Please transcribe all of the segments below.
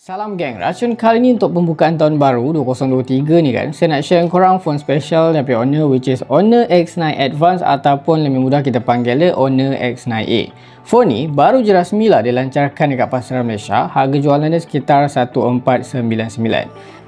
Salam geng, racun kali ni untuk pembukaan tahun baru 2023 ni kan Saya nak share korang phone special daripada Honor which is Honor X9 Advance ataupun lebih mudah kita panggil dia Honor X9A Phone ni baru je rasmi lah dilancarkan dekat pasaran Malaysia. Harga jualan dia sekitar 1499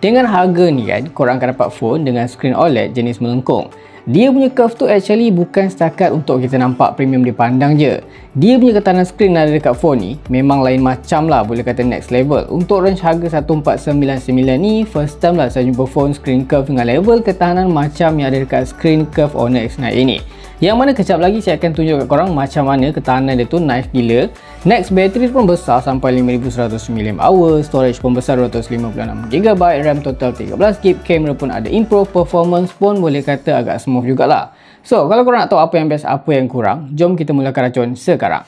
Dengan harga ni kan, korang akan dapat phone dengan screen OLED jenis melengkung dia punya curve tu actually bukan setakat untuk kita nampak premium dipandang je. Dia punya ketahanan screen ada dekat phone ni memang lain macam lah boleh kata next level. Untuk range harga 1499 ni first time lah saya jumpa phone screen curve dengan level ketahanan macam yang ada dekat screen curve Honor X9 ini. Yang mana kejap lagi saya akan tunjuk kat korang macam mana ketahanan dia tu nice gila. Next battery pun besar sampai 5100 mAh, storage pun besar 256GB, RAM total 13GB, kamera pun ada improve, performance pun boleh kata agak smooth jugalah. So, kalau korang nak tahu apa yang best, apa yang kurang, jom kita mulakan racun sekarang.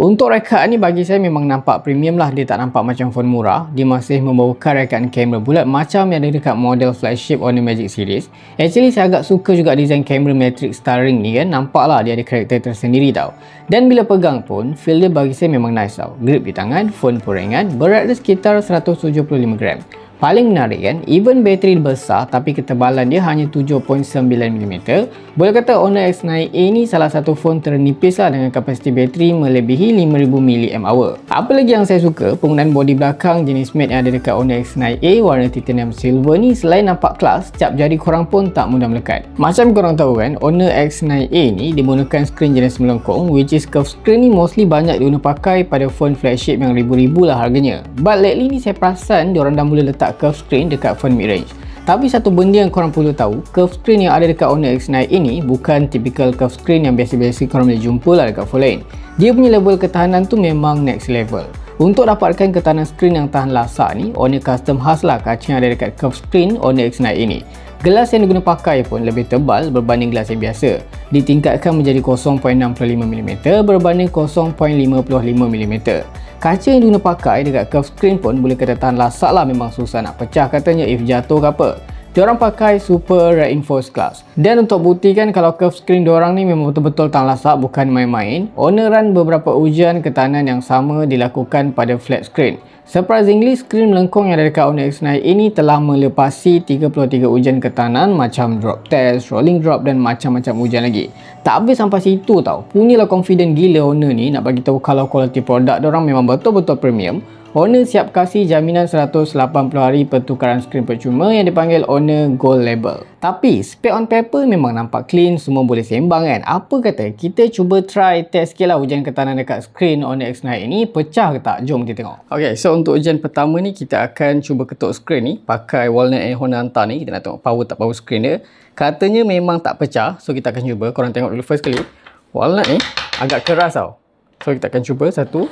Untuk rekaan ni bagi saya memang nampak premium lah. Dia tak nampak macam phone murah. Dia masih membawakan rekaan kamera bulat macam yang ada dekat model flagship Honor Magic Series. Actually saya agak suka juga design kamera matrix starring ni kan. Nampak lah dia ada karakter tersendiri tau. Dan bila pegang pun, feel dia bagi saya memang nice tau. Grip di tangan, phone pun ringan. Berat dia sekitar 175 gram. Paling menarik kan, even bateri besar tapi ketebalan dia hanya 7.9mm. Boleh kata Honor X9A ni salah satu phone ternipis lah dengan kapasiti bateri melebihi 5000 mAh. Apa lagi yang saya suka, penggunaan bodi belakang jenis matte yang ada dekat Honor X9A warna titanium silver ni selain nampak kelas, cap jari korang pun tak mudah melekat. Macam korang tahu kan, Honor X9A ni menggunakan screen jenis melengkung which is curve screen ni mostly banyak diguna pakai pada phone flagship yang ribu-ribu lah harganya. But lately ni saya perasan diorang dah mula letak curve screen dekat phone mid-range. Tapi satu benda yang korang perlu tahu, curve screen yang ada dekat Honor X9 ini bukan typical curve screen yang biasa-biasa korang boleh jumpa lah dekat phone lain. Dia punya level ketahanan tu memang next level. Untuk dapatkan ketahanan screen yang tahan lasak ni, Honor custom khas lah kaca yang ada dekat curve screen Honor X9 ini. Gelas yang diguna pakai pun lebih tebal berbanding gelas yang biasa. Ditingkatkan menjadi 0.65mm berbanding 0.55mm. Kaca yang diguna pakai dekat curve screen pun boleh kata tahan lasak lah memang susah nak pecah katanya if jatuh ke apa. Diorang pakai super reinforced glass. Dan untuk buktikan kalau curve screen diorang ni memang betul-betul tahan lasak bukan main-main, owner run beberapa ujian ketahanan yang sama dilakukan pada flat screen. Surprisingly, screen melengkung yang ada dekat Honor X9 ini telah melepasi 33 ujian ketahanan macam drop test, rolling drop dan macam-macam ujian lagi. Tak habis sampai situ tau. Punyalah confident gila Honor ni nak bagi tahu kalau quality produk diorang memang betul-betul premium Honor siap kasih jaminan 180 hari pertukaran skrin percuma yang dipanggil Honor Gold Label. Tapi spec on paper memang nampak clean, semua boleh sembang kan. Apa kata kita cuba try test sikit lah ujian ketahanan dekat skrin Honor X9 ini pecah ke tak? Jom kita tengok. Okay, so untuk ujian pertama ni kita akan cuba ketuk skrin ni pakai walnut yang Honor hantar ni. Kita nak tengok power tak power skrin dia. Katanya memang tak pecah, so kita akan cuba. Korang tengok dulu first kali. Walnut ni agak keras tau. So kita akan cuba satu,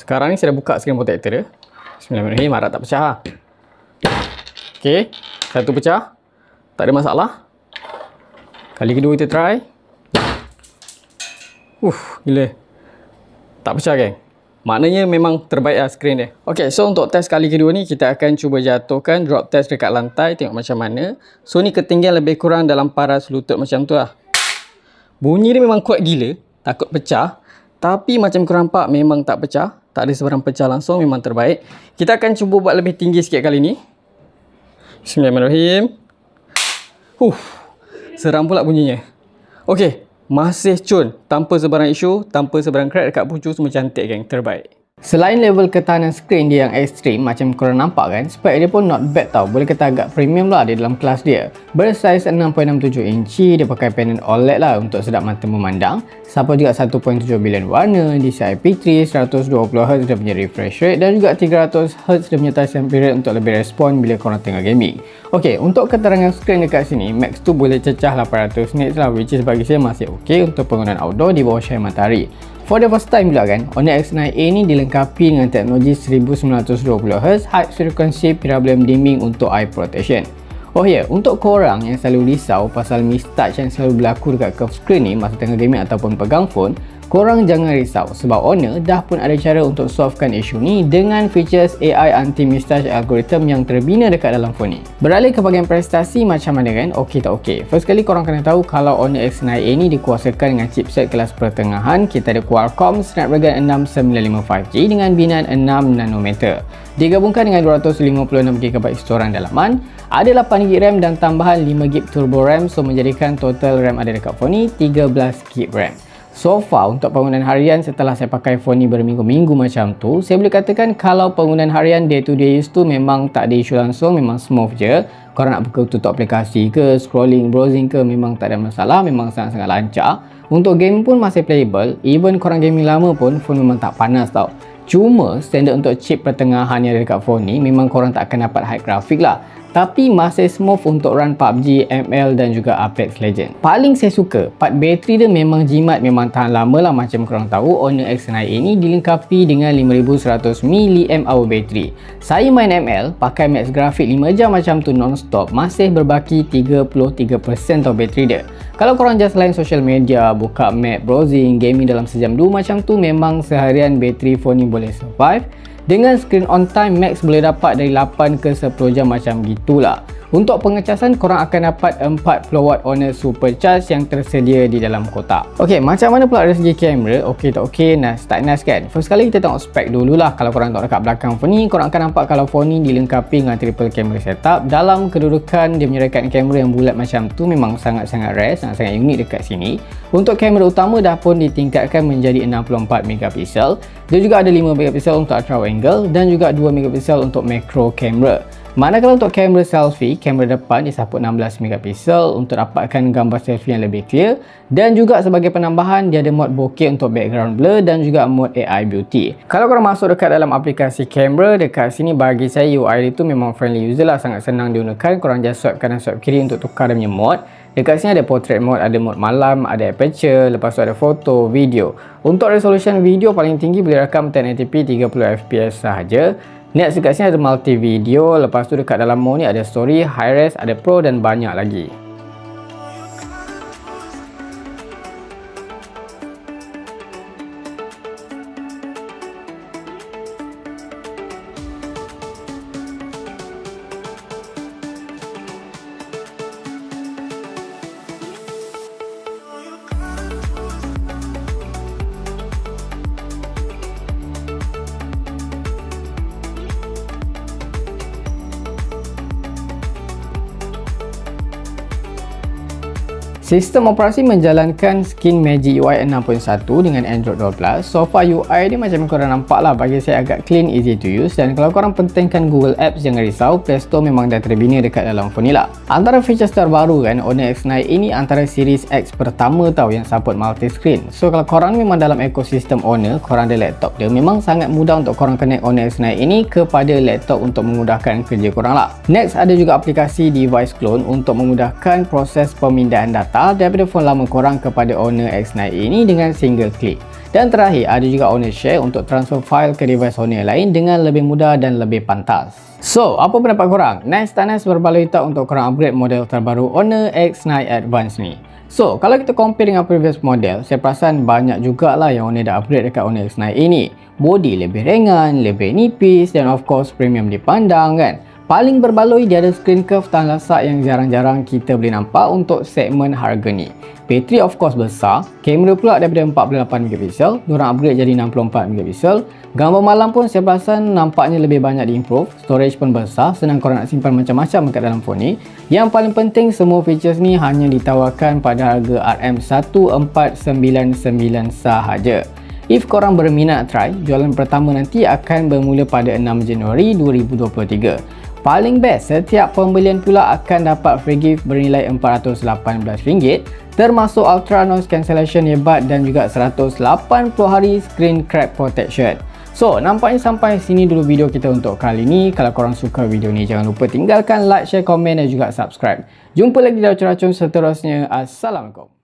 sekarang ni saya dah buka screen protector dia. Bismillahirrahmanirrahim. Harap tak pecah. Okey. Satu pecah. Tak ada masalah. Kali kedua kita try. Uff, gila. Tak pecah geng. Maknanya memang terbaik lah screen dia. Okay, so untuk test kali kedua ni, kita akan cuba jatuhkan drop test dekat lantai. Tengok macam mana. So ni ketinggian lebih kurang dalam paras lutut macam tu lah. Bunyi dia memang kuat gila. Takut pecah. Tapi macam korang nampak memang tak pecah tak ada sebarang pecah langsung memang terbaik. Kita akan cuba buat lebih tinggi sikit kali ni. Bismillahirrahmanirrahim. Huh, seram pula bunyinya. Ok masih cun. Tanpa sebarang isu tanpa sebarang crack dekat pucuk semua cantik geng. Terbaik Selain level ketahanan screen dia yang ekstrim macam korang nampak kan, spek dia pun not bad tau. Boleh kata agak premium lah di dalam kelas dia. Bersaiz 6.67 inci, dia pakai panel OLED lah untuk sedap mata memandang. Support juga 1.7 bilion warna, DCI P3, 120Hz dia punya refresh rate dan juga 300Hz dia punya touch period untuk lebih respon bila korang tengah gaming. Ok, untuk keterangan screen dekat sini, max tu boleh cecah 800 nits lah which is bagi saya masih ok untuk penggunaan outdoor di bawah syai matahari. For the first time pula kan, Honor X9A ni dilengkapi dengan teknologi 1920Hz high frequency problem dimming untuk eye protection. Oh ya, yeah, untuk korang yang selalu risau pasal mistouch yang selalu berlaku dekat curve screen ni masa tengah gaming ataupun pegang phone, korang jangan risau sebab Honor dah pun ada cara untuk solvekan isu ni dengan features AI anti-mismatch algorithm yang terbina dekat dalam phone ni. Beralih ke bahagian prestasi macam mana kan? Okey tak okey. First kali korang kena tahu kalau Honor X9A ni dikuasakan dengan chipset kelas pertengahan, kita ada Qualcomm Snapdragon 695 5G dengan binaan 6 nanometer. Digabungkan dengan 256GB storan dalaman, ada 8GB RAM dan tambahan 5GB turbo RAM so menjadikan total RAM ada dekat phone ni 13GB RAM. So far untuk penggunaan harian setelah saya pakai phone ni berminggu-minggu macam tu Saya boleh katakan kalau penggunaan harian day to day use tu memang tak ada isu langsung Memang smooth je. Korang nak buka tutup aplikasi ke, scrolling, browsing ke memang tak ada masalah Memang sangat-sangat lancar. Untuk game pun masih playable. Even korang gaming lama pun phone memang tak panas tau Cuma standard untuk chip pertengahan yang ada dekat phone ni Memang korang tak akan dapat high graphic lah tapi masih smooth untuk run PUBG, ML dan juga Apex Legend. Paling saya suka, part bateri dia memang jimat, memang tahan lama lah macam korang tahu Honor X9 ini dilengkapi dengan 5100 mAh bateri. Saya main ML, pakai max graphic 5 jam macam tu non-stop, masih berbaki 33% tau bateri dia. Kalau korang just lain social media, buka map, browsing, gaming dalam sejam dua macam tu memang seharian bateri phone ni boleh survive dengan screen on time max boleh dapat dari 8 ke 10 jam macam gitulah. Untuk pengecasan, korang akan dapat 4 kilowatt Honor Supercharge yang tersedia di dalam kotak. Okey, macam mana pula dari segi kamera? Okey tak okey, nice tak nice kan? First kali kita tengok spek dululah. Kalau korang tengok dekat belakang phone ni, korang akan nampak kalau phone ni dilengkapi dengan triple camera setup. Dalam kedudukan dia menyerahkan kamera yang bulat macam tu memang sangat-sangat rare, sangat-sangat unik dekat sini. Untuk kamera utama dah pun ditingkatkan menjadi 64 megapiksel. Dia juga ada 5 megapiksel untuk ultra wide angle dan juga 2 megapiksel untuk macro camera. Manakala untuk kamera selfie, kamera depan disaput 16MP untuk dapatkan gambar selfie yang lebih clear dan juga sebagai penambahan dia ada mod bokeh untuk background blur dan juga mod AI beauty. Kalau korang masuk dekat dalam aplikasi kamera, dekat sini bagi saya UI itu memang friendly user lah, sangat senang digunakan. Korang just swipe kanan swipe kiri untuk tukar dia punya mod. Dekat sini ada portrait mode, ada mode malam, ada aperture, lepas tu ada foto, video. Untuk resolution video paling tinggi boleh rakam 1080p 30fps sahaja. Next dekat sini ada multi video, lepas tu dekat dalam mode ni ada story, high res, ada pro dan banyak lagi. Sistem operasi menjalankan Skin Magic UI 6.1 dengan Android 12. So far UI dia macam korang nampak lah bagi saya agak clean, easy to use dan kalau korang pentingkan Google Apps jangan risau, Play Store memang dah terbina dekat dalam phone ni lah. Antara features terbaru kan, Honor X9 ini antara series X pertama tau yang support multi-screen. So kalau korang memang dalam ekosistem Honor, korang ada laptop dia, memang sangat mudah untuk korang connect Honor X9 ini kepada laptop untuk memudahkan kerja korang lah. Next ada juga aplikasi device clone untuk memudahkan proses pemindahan data data daripada phone lama korang kepada owner X9 ini dengan single klik. Dan terakhir, ada juga owner share untuk transfer file ke device owner lain dengan lebih mudah dan lebih pantas. So, apa pendapat korang? Nice tak nice berbaloi tak untuk korang upgrade model terbaru Honor X9 Advance ni? So, kalau kita compare dengan previous model, saya perasan banyak jugalah yang Honor dah upgrade dekat Honor X9 ini. Body lebih ringan, lebih nipis dan of course premium dipandang kan? Paling berbaloi dia ada screen curve tahan lasak yang jarang-jarang kita boleh nampak untuk segmen harga ni. Bateri of course besar, kamera pula daripada 48MP, diorang upgrade jadi 64MP. Gambar malam pun saya perasan nampaknya lebih banyak diimprove, storage pun besar, senang korang nak simpan macam-macam dekat dalam phone ni. Yang paling penting semua features ni hanya ditawarkan pada harga RM1499 sahaja. If korang berminat try, jualan pertama nanti akan bermula pada 6 Januari 2023. Paling best, setiap pembelian pula akan dapat free gift bernilai RM418 termasuk Ultra Noise Cancellation hebat dan juga 180 hari Screen Crack Protection. So, nampaknya sampai sini dulu video kita untuk kali ini. Kalau korang suka video ni, jangan lupa tinggalkan like, share, komen dan juga subscribe. Jumpa lagi dalam racun seterusnya. Assalamualaikum.